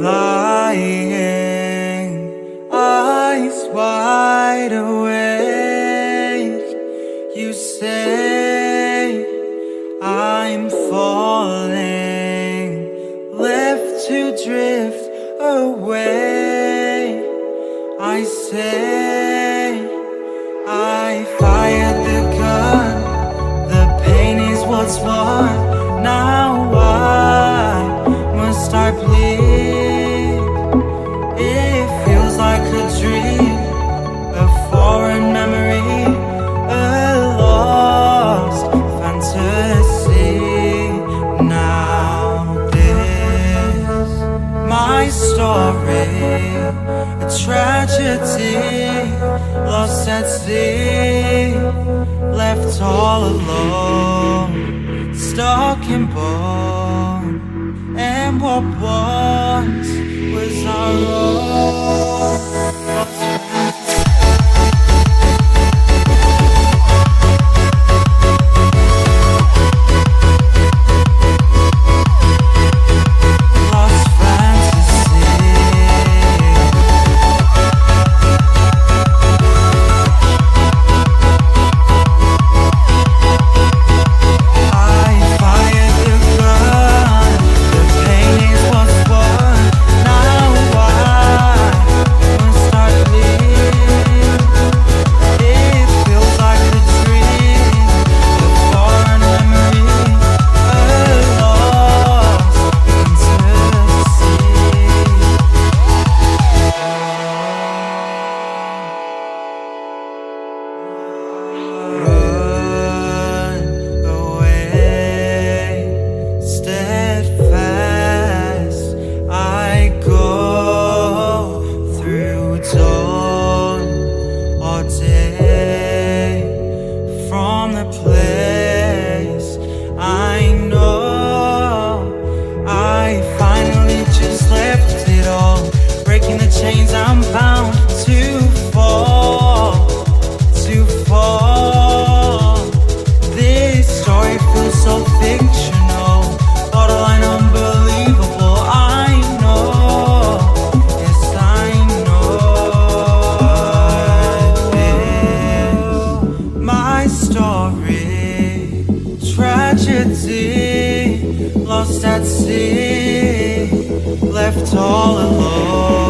lying, eyes wide awake. You say I'm falling, left to drift away. I say I fired the gun. The pain is what's won. Now story, a tragedy, lost at sea, left all alone, stuck in bone. And what was was our own. Bound to fall to fall. This story feels so fictional, borderline unbelievable. I know, yes, I know. This my story, tragedy, lost at sea, left all alone,